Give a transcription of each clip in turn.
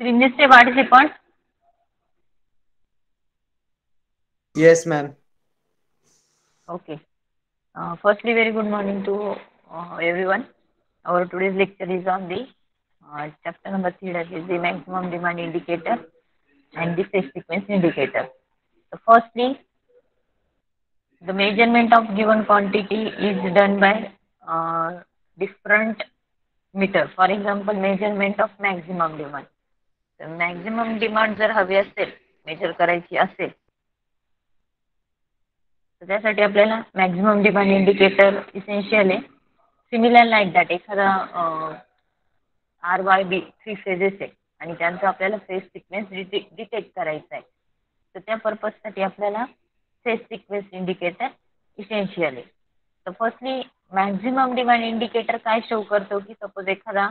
Srinjit participant? Yes, ma'am. Okay. Uh, firstly, very good morning to uh, everyone. Our today's lecture is on the uh, chapter number 3 that is the maximum demand indicator and the phase sequence indicator. So firstly, the measurement of given quantity is done by uh, different meter. For example, measurement of maximum demand. Maximum demand जर हवी असेल measure करायची असेल तर त्यासाठी आपल्याला maximum demand indicator essential आहे. Similar like that एखादा R Y B three phases आहे आणि त्यांचा आपल्याला फेज सिक्वेन्स डिटेक्ट करायचा आहे. तर त्या पर्पजसाठी आपल्याला फेज सिक्वेन्स इंडिकेटर इसेन्शियल आहे. तर फर्स्टली मॅक्झिमम डिमांड इंडिकेटर काय शो करतो की सपोज एखादा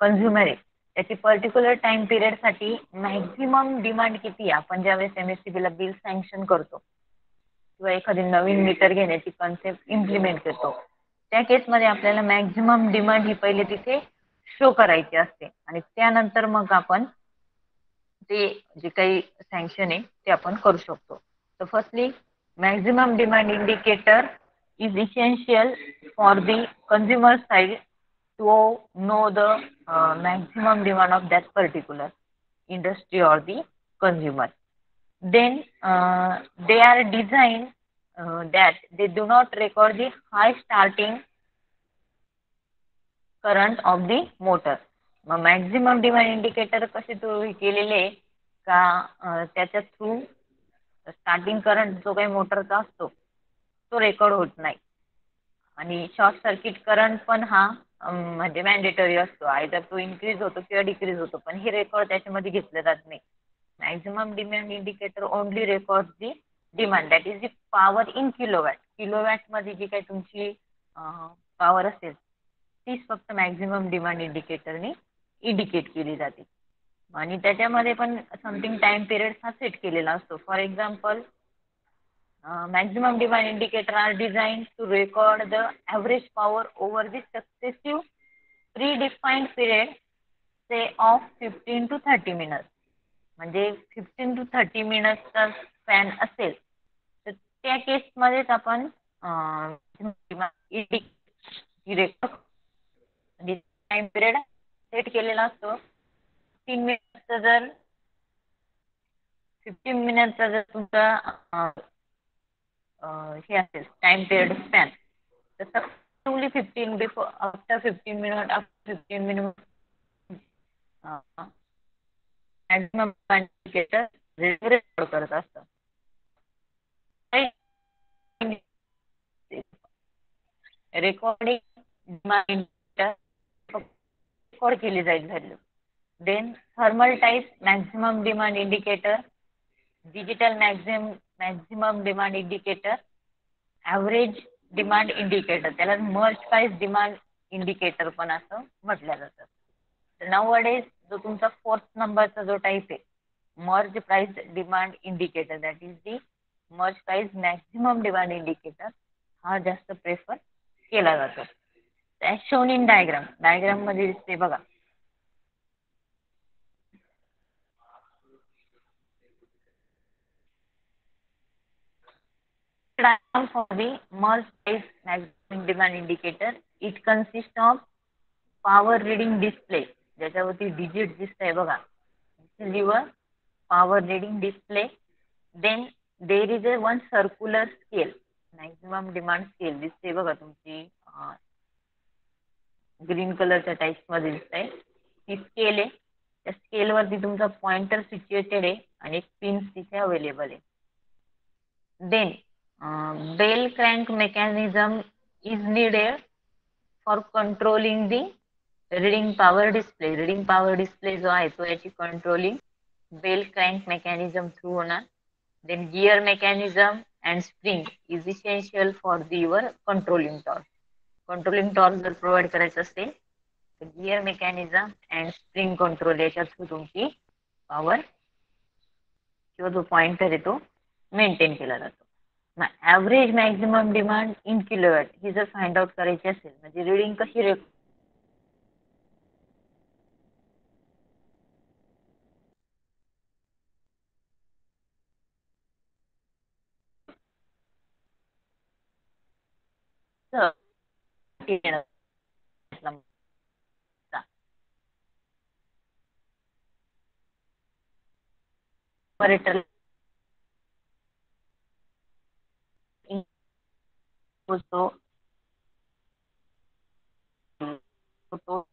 कन्झ्युमर आहे. त्याची पर्टिक्युलर टाइम पिरियडसाठी मॅक्झिमम डिमांड किती आपण ज्यावेळेस एम एस सी बीला बिल सँक्शन करतो किंवा एखादी नवीन मीटर घेण्याची कन्सेप्ट इम्प्लिमेंट करतो त्या केसमध्ये आपल्याला मॅक्झिमम डिमांड ही पहिले तिथे शो करायची असते. आणि त्यानंतर मग आपण ते जे काही सँक्शन आहे ते आपण करू शकतो. तर firstly maximum demand indicator is essential for the consumer side to know the uh, maximum demand of that particular industry or the consumer. Then uh, they are designed uh, that they do not record the high starting current of the motor मग maximum demand indicator कसे तुम्ही केलेले का त्याच्या through starting current जो काही मोटरचा असतो तो रेकॉर्ड होत नाही आणि शॉर्ट सर्किट करंट पण हा म्हणजे मॅन्डेटरी असतो. आयदर तो इन्क्रीज होतो किंवा डिक्रीज होतो. पण हे रेकॉर्ड त्याच्यामध्ये घेतलं जात नाही. Maximum demand indicator only record the demand that is the power in kilowatt किलोवॅटमध्ये जी काही तुमची पॉवर असेल तीच फक्त मॅक्झिमम डिमांड इंडिकेटरने इंडिकेट केली जाते. आणि त्याच्यामध्ये पण समथिंग टाइम पिरियड हा सेट केलेला असतो. For example maximum demand indicator are design to record the average power over the successive predefined period say of fifteen to thirty minute म्हणजे फिफ्टीन टू थर्टी मिनटचा स्पॅन असेल. तर त्या केसमध्येच आपण time period set केलेला असतो. फिफ्टीन मिनिटचा जर fifteen मिनिटचा जर तुमचा हे असेल टाइम पिरियड स्पॅन तर only fifteen before after fifteen minute after fifteen minute maximum indicator record करत असतं रेकॉर्डिंग रेकॉर्ड केली जाईल value then thermal type maximum demand indicator digital maximum Maximum demand indicator average demand indicator त्याला Merz price demand indicator पण असं म्हटलं जातं. तर अडेज जो तुमचा फोर्थ नंबरचा जो टाईप आहे Merz price demand indicator that is the Merz price maximum demand indicator हा जास्त प्रेफर केला जातो. ॲज शोन इन डायग्राम डायग्राममध्ये दिसते बघा. Diagram for the merge price maximum demand indicator. It consists of power reading display. ज्याच्यावरती digit दिसतंय बघा. Lever power reading display then there is a one circular scale maximum demand scale दिसते बघा तुमची. Green कलरच्या टाईप्समध्ये दिसतंय. ती स्केल आहे. त्या स्केलवरती तुमचा पॉइंटर सिच्युएटेड आहे आणि एक पिन्स तिथे अवेलेबल आहे. Then bell crank mechanism is needed for controlling the reading power display. Reading power display जो आहे तो याची controlling bell crank mechanism through होणार. Then gear mechanism and spring is essential for the your controlling torque controlling torque जर provide करायचं असेल तर gear mechanism and spring control याच्या थ्रू तुमची पॉवर किंवा जो पॉईंट आहे तो मेंटेन केला जातो. Average maximum demand in kilowatt ही जर फाइंड आउट करायची असेल म्हणजे रिडिंग कशी रे पर्यटन तो तो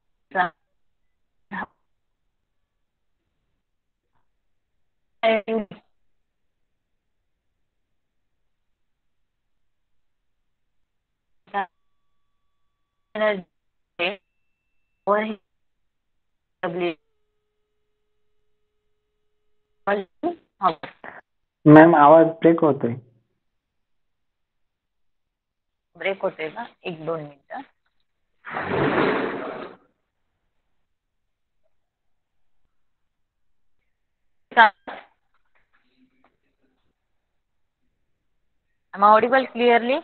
मॅम आवाज ब्रेक होतोय. ब्रेक होतोय का एक दोन मिनिटं Am I audible clearly?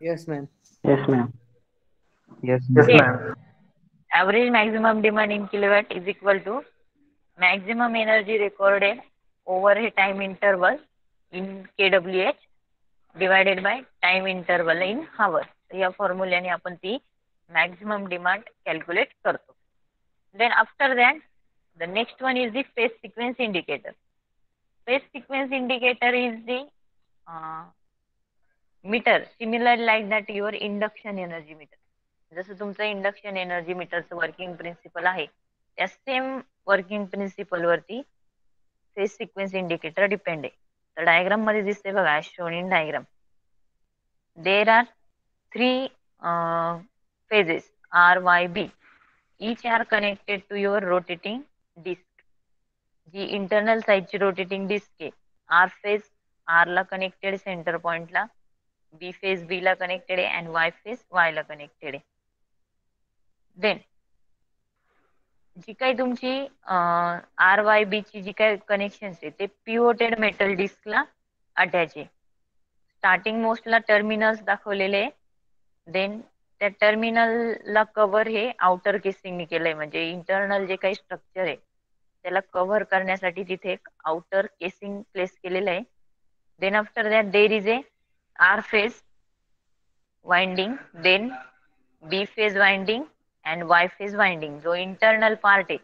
Yes, ma'am. Yes, ma'am. Yes, Okay. Average maximum demand in kilowatt is equal to maximum energy recorded over a time interval in kWh divided by time interval in hour या फॉर्म्युल्याने आपण ती maximum demand calculate करतो. Then after that the next one is the phase sequence indicator phase sequence indicator is the meter similar like that your induction energy meter जसं तुमचं induction energy मीटरचं working principle आहे त्या same working principle वरती phase sequence indicator depend आहे. तर डायग्राममध्ये दिसते बघा shown in diagram there are three phases R Y B Each are connected to your rotating disc G internal साईडची रोटेटिंग डिस्क आहे. आर फेज आर ला connected centre पॉइंटला बी फेज बी ला कनेक्टेड आहे. अँड वाय फेज वाय ला connected आहे. Then जी काही तुमची आर वाय बी ची जी काही कनेक्शन आहे ते पिओटेड मेटल डिस्कला अटॅच आहे स्टार्टिंग मोस्टला टर्मिनल्स दाखवलेले आहे. देन त्या टर्मिनलला कव्हर हे आउटर केसिंगने केलंय. म्हणजे इंटरनल जे काही स्ट्रक्चर आहे त्याला कव्हर करण्यासाठी तिथे एक आउटर केसिंग प्लेस केलेलं आहे. Then after that there is a R phase winding then B phase winding and Y phase winding जो इंटरनल पार्ट आहे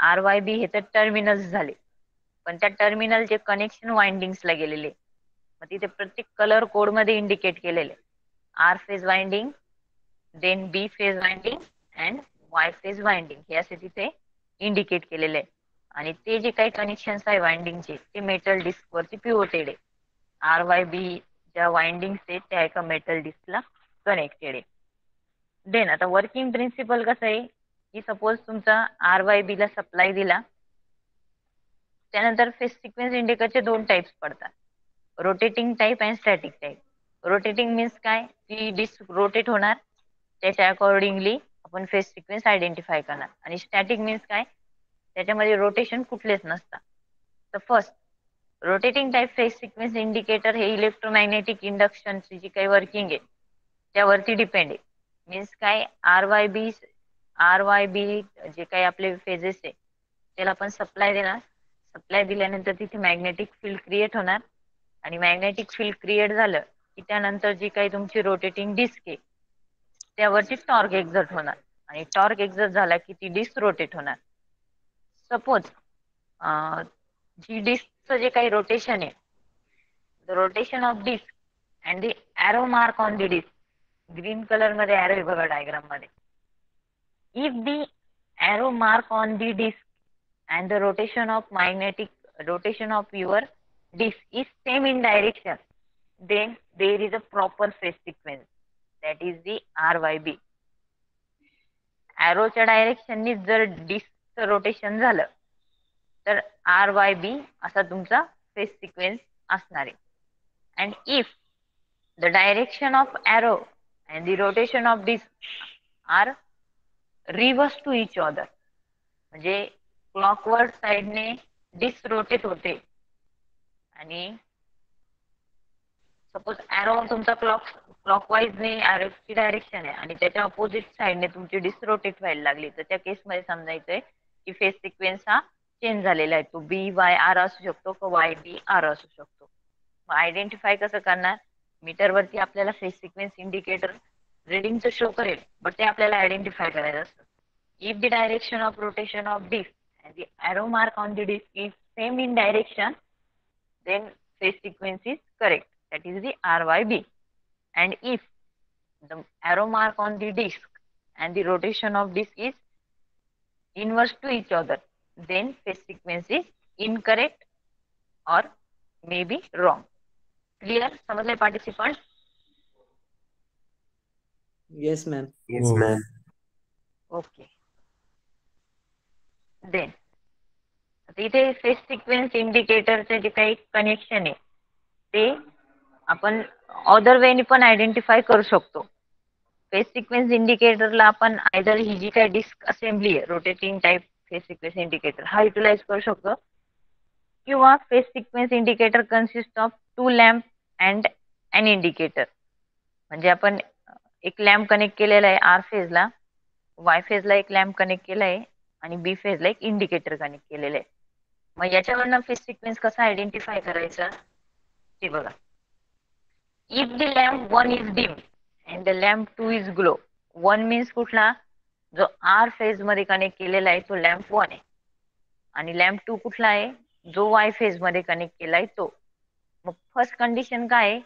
आर वाय बी हे तर टर्मिनल्स झाले. पण त्या टर्मिनलचे कनेक्शन वाइंडिंग्सला गेलेले. मग तिथे प्रत्येक कलर कोडमध्ये इंडिकेट केलेले. R phase winding then B phase winding and Y phase winding हे असे तिथे इंडिकेट केलेले. आहे आणि ते जे काही कनेक्शन्स आहे वाइंडिंगचे ते मेटल डिस्क वरती पिवोटेड आहे. आर वाय बी ज्या वाइंडिंग्स आहेत त्या एका मेटल डिस्कला कनेक्टेड आहे. देन आता वर्किंग प्रिन्सिपल कसं आहे की सपोज तुमचा आर वाय बी ला सप्लाय दिला त्यानंतर फेस सिक्वेन्स इंडिकेटरचे दोन टाइप्स पडतात. Rotating type and static type rotating means काय? ती डिस्क रोटेट होणार त्याच्या अकॉर्डिंगली आपण फेस सिक्वेन्स आयडेंटिफाय करणार. आणि स्टॅटिक मीन्स काय? त्याच्यामध्ये रोटेशन कुठलेच नसतात. तर first rotating type phase sequence indicator हे इलेक्ट्रोमॅग्नेटिक इंडक्शनची जी काही वर्किंग आहे त्यावरती डिपेंड आहे. मीन्स काय R Y B R Y B जे काही आपले फेजेस आहे त्याला आपण सप्लाय देणार. सप्लाय दिल्यानंतर तिथे मॅग्नेटिक फील्ड क्रिएट होणार. आणि मॅग्नेटिक फील्ड क्रिएट झालं की त्यानंतर जी काही तुमची रोटेटिंग डिस्क आहे त्यावरती टॉर्क एक्झर्ट होणार. आणि टॉर्क एक्झर्ट झाला की ती डिस्क रोटेट होणार. सपोज जी डिस्कचं जे काही रोटेशन आहे the rotation of disk and the arrow mark on the disk green कलरमध्ये अॅरो आहे बघा डायग्राममध्ये. If the arrow mark on the disk and the rotation of magnetic rotation of your disk is same in direction then there is a proper phase sequence that is the R Y B च्या डायरेक्शननी जर डिस्कचं rotation झालं तर R Y बी असा तुमचा face sequence असणार आहे. And if the direction of arrow and the rotation of these are reverse to each other. म्हणजे क्लॉकवर्ड साइडने डिस्क रोटेट होते. आणि सपोज ॲरो तुमचा क्लॉक क्लॉकवाईजने ॲरोची डायरेक्शन आहे. आणि त्याच्या अपोजिट साइडने तुमची डिसरोटेट व्हायला लागली. तर त्या केसमध्ये समजायचंय की फेस सिक्वेन्स हा चेंज झालेला आहे. तो बी वाय आर असू शकतो किंवा वाय बी आर असू शकतो. मग आयडेंटिफाय कसं करणार? मीटरवरती आपल्याला फेस सिक्वेन्स इंडिकेटर रिडिंगचं शो करेल बट ते आपल्याला आयडेंटिफाय करायचं असतं if the direction of rotation of disk and the arrow mark on the disk is same in direction then phase sequence is correct that is the RYB and if the arrow mark on the disk and the rotation of disk is inverse to each other then phase sequence is incorrect or maybe wrong clear? समजले participants Yes, ma'am. Yes, ma'am. Okay then आता इथे phase sequence इंडिकेटरचे जे काही connection आहे ते आपण other वेने पण आयडेंटिफाय करू शकतो. फेस सिक्वेन्स इंडिकेटरला आपण आयदर ही जी काही डिस्क असेंब्ली आहे rotating type phase sequence indicator हा युटिलाइज करू शकतो. किंवा phase sequence indicator consist of two lamp and an indicator. म्हणजे आपण एक लॅम्प कनेक्ट केलेला आहे आर फेजला वाय फेजला एक लॅम्प कनेक्ट केला आहे आणि बी फेजला एक इंडिकेटर कनेक्ट केलेलं आहे. मग याच्यावरनं फेज सिक्वेन्स कसा आयडेंटिफाय करायचा? ते बघा. If the lamp one is dim and the lamp two is glow one means कुठला? जो आर फेजमध्ये कनेक्ट केलेला आहे तो लॅम्प वन आहे. आणि लॅम्प टू कुठला आहे? जो वाय फेजमध्ये कनेक्ट केलाय तो. मग फर्स्ट कंडिशन काय? आहे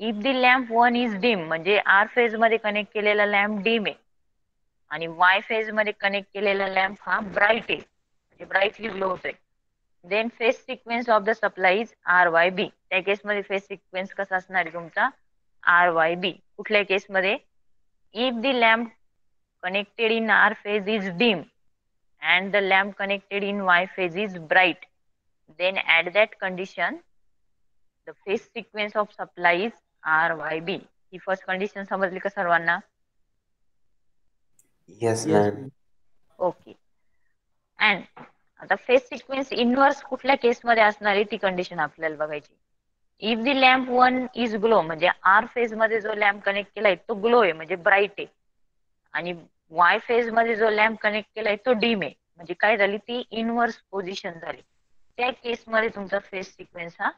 if the lamp one is dim म्हणजे आर फेजमध्ये कनेक्ट केलेला लॅम्प डिम आहे. आणि वाय फेजमध्ये कनेक्ट केलेला लॅम्प हा ब्राईट आहे. म्हणजे ब्राईटली ग्लो होतोय. Then phase sequence of the supply is R Y B त्या केसमध्ये फेज सिक्वेन्स कसा असणार आहे तुमचा? आर वाय बी कुठल्या केसमध्ये if the lamp connected in R phase is dim and the lamp connected in Y phase is bright then at that condition the phase sequence of supply is R Y B he first condition समजली का सर्वांना? Ma'am. Okay and आता phase sequence inverse कुठल्या केसमध्ये असणार आहे ती condition आपल्याला बघायची. If the lamp one is glow म्हणजे आर फेजमध्ये जो लॅम्प कनेक्ट केलाय तो ग्लो आहे म्हणजे ब्राईट आहे. आणि वाय फेजमध्ये जो लॅम्प कनेक्ट केलाय तो डीम आहे. म्हणजे काय झाली? ती इनवर्स पोझिशन झाली. त्या केसमध्ये तुमचा फेज सिक्वेन्स हा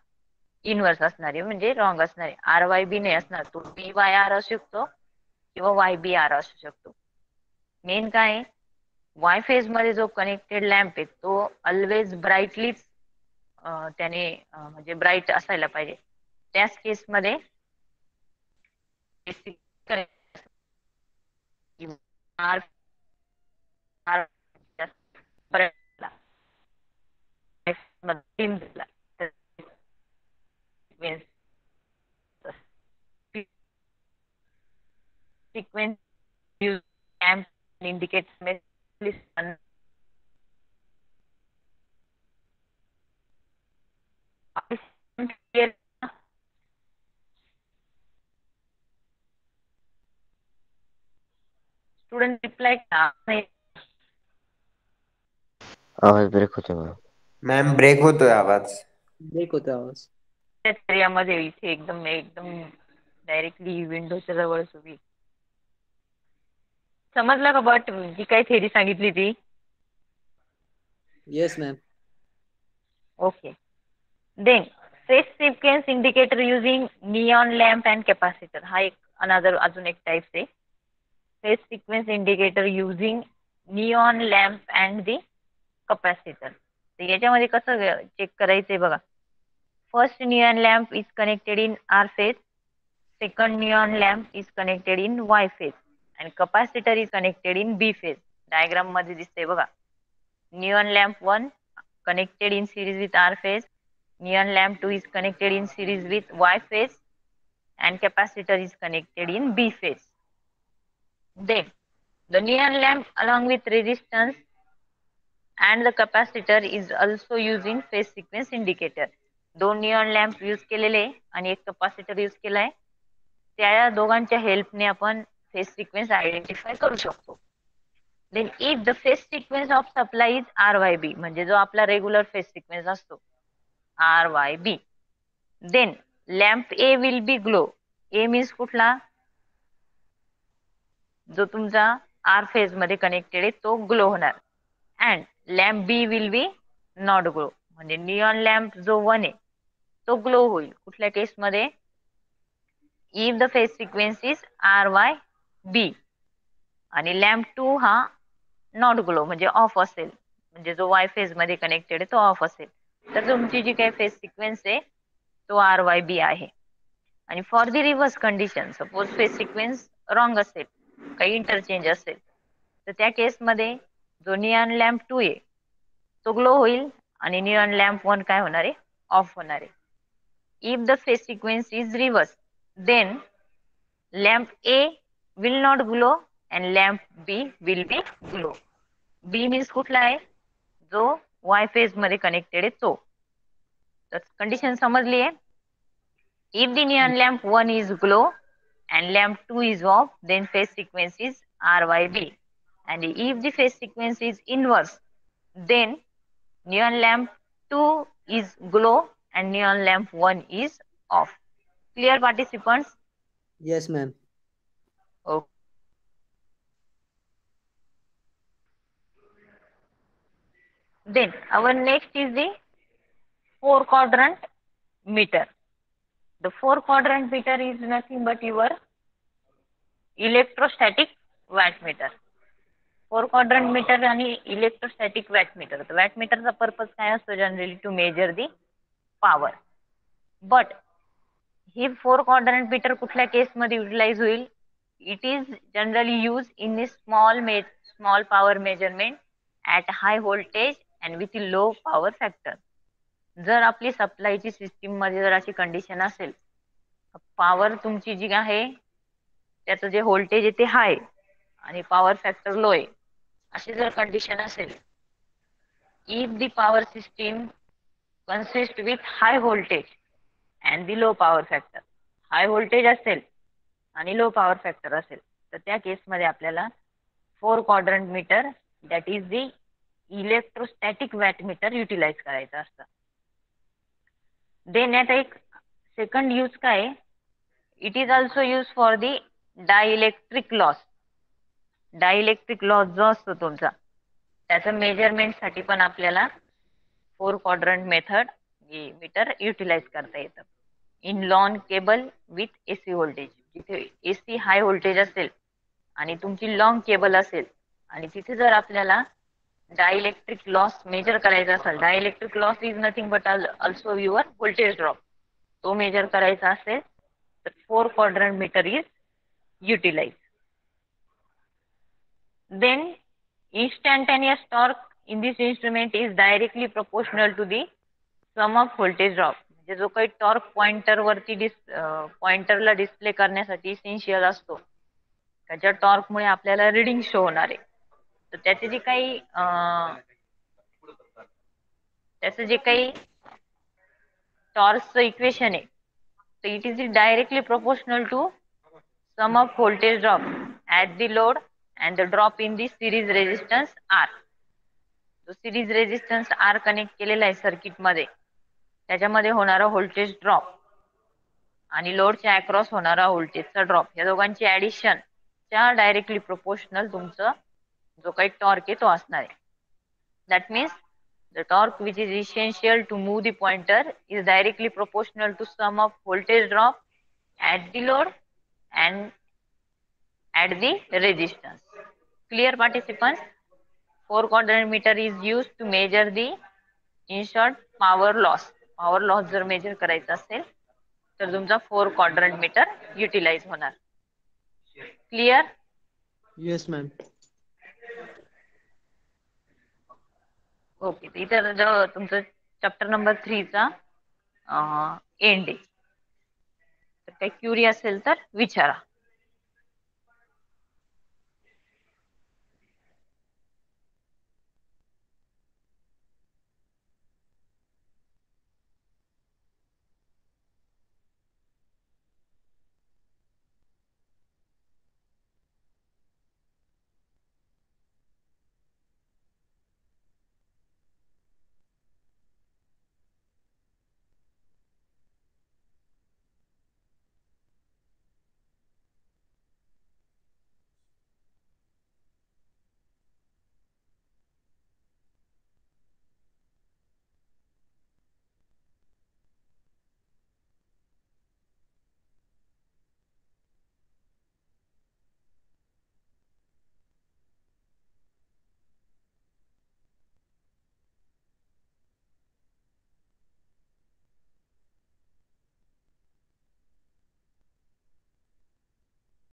इनव्हर्स असणार आहे म्हणजे रॉंग असणार आहे आर वाय बी नाही असणार तो बी वाय आर असू शकतो किंवा वाय बी आर असू शकतो मेन काय आहे वाय फेजमध्ये जो कनेक्टेड लॅम्प आहे तो ऑलवेज ब्राईटलीच त्याने म्हणजे ब्राईट असायला पाहिजे त्याच केसमध्ये R R sequence use amp indicates message one Clear? Student replied, नाही आवाज ब्रेक होतो मॅम मॅम ब्रेक होतोय आवाज Break होता आवाज. त्याच एरियामध्ये इथे एकदम एकदम डायरेक्टली विंडोच्या जवळच उभी समजलं का बट जी काही थेरी सांगितली ती? Yes, ma'am. Okay then phase sequence indicator using neon lamp and capacitor हा एक अनादर अजून एक टाईप आहे. Phase sequence indicator using neon lamp and the capacitor याच्यामध्ये कसं चेक करायचंय बघा. First neon lamp is connected in R phase second neon lamp is connected in Y phase आणि capacitor is connected in B phase diagram मध्ये दिसतंय बघा neon lamp 1 connected in series with R phase, neon lamp 2 is connected in series with Y phase, and capacitor is connected in B phase. Then, the neon lamp along with resistance and the capacitor is also using phase sequence indicator. दोन neon lamp use केलेले आणि एक capacitor use केलाय. त्या दोघांच्या हेल्पने आपण face sequence identify करू शकतो. Then if the phase sequence of supply is R Y B म्हणजे जो आपला रेग्युलर फेस सिक्वेन्स असतो R Y B then lamp A will be glow A means कुठला? जो तुमचा आर फेजमध्ये कनेक्टेड आहे तो ग्लो होणार. And lamp B will be not glow म्हणजे नियॉन लॅम्प जो वन आहे तो ग्लो होईल. कुठल्या केसमध्ये if the phase sequence is R Y B आणि लॅम्प टू हा नॉट ग्लो म्हणजे ऑफ असेल. म्हणजे जो वाय फेजमध्ये कनेक्टेड आहे तो ऑफ असेल. तर तुमची जी काही फेज सिक्वेन्स आहे तो आर वाय बी आहे. आणि for the reverse condition suppose phase sequence wrong असेल काही इंटरचेंज असेल तर त्या केसमध्ये जो नियॉन लॅम्प टू आहे तो ग्लो होईल. आणि नियॉन लॅम्प वन काय होणार आहे? ऑफ होणार आहे. If the phase sequence is reverse then lamp A will not glow and lamp B will be glow B means कुठला आहे जो वाय फेजमध्ये कनेक्टेड आहे तो तर कंडिशन समजली आहे if the neon lamp one is glow and lamp two is off then phase sequence is R Y B and if the phase sequence is inverse then neon lamp 2 is glow and neon lamp 1 is off clear participants Yes, ma'am. okay then our next is the four quadrant meter the four quadrant meter is nothing but your electrostatic wattmeter four quadrant meter आणि electrostatic watt metre तर watt मीटरचा purpose काय असतो generally to measure the power but हे four quadrant meter कुठल्या केसमध्ये utilise होईल? It is generally use in a small may small power measurement at high voltage and with low power factor जर आपली सप्लायची सिस्टीममध्ये जर अशी कंडिशन असेल पॉवर तुमची जी आहे त्याचं जे व्होल्टेज आहे ते हाय आणि पॉवर फॅक्टर लो आहे. अशी जर कंडिशन असेल if the power system consist with high voltage and the low power factor high voltage असेल आणि लो पॉवर फॅक्टर असेल. तर त्या केसमध्ये आपल्याला four quadrant meter that is the electrostatic watt meter utilize करायचं असतं. देन यात एक सेकंड यूज काय it is also use for the dielectric loss dielectric loss जो असतो तुमचा त्याचं मेजरमेंटसाठी पण आपल्याला four quadrant method meter utilize करता येतं. In long cable with AC voltage जिथे एसी हाय व्होल्टेज असेल आणि तुमची लॉंग केबल असेल आणि तिथे जर आपल्याला डायलेक्ट्रिक लॉस मेजर करायचा असेल dielectric loss is nothing but also your voltage drop तो मेजर करायचा असेल तर four quadrant meter is utilize then instantaneous torque in this instrument is directly proportional to the sum of voltage drop म्हणजे जो काही torque pointer वरती डिस पॉइंटरला डिस्प्ले करण्यासाठी इसेन्शियल असतो. त्याच्या टॉर्क मुळे आपल्याला रिडिंग शो होणार आहे. तर त्याचे जे काही त्याचं जे काही टॉर्कचं इक्वेशन आहे तर it is directly proportional to sum of voltage drop at the load and the drop in the series resistance R जो सिरीज रेजिस्टन्स आर कनेक्ट केलेला आहे सर्किटमध्ये. त्याच्यामध्ये होणारा व्होल्टेज ड्रॉप आणि लोडच्या अक्रॉस होणारा व्होल्टेजचा ड्रॉप या दोघांची ऍडिशन च्या डायरेक्टली प्रोपोर्शनल तुमचं जो काही टॉर्क आहे तो असणार आहे. That means the torque which is essential to move the pointer is directly proportional to sum of voltage drop at the load and at the resistance clear participant four quadrant meter is use to measure the in short power loss power loss जर measure करायचा असेल तर तुमचा four quadrant meter utilise होणार. Clear yes ma'am okay इथे तुमचं chapter number थ्रीचा end आहे. क्युरी असेल तर विचारा.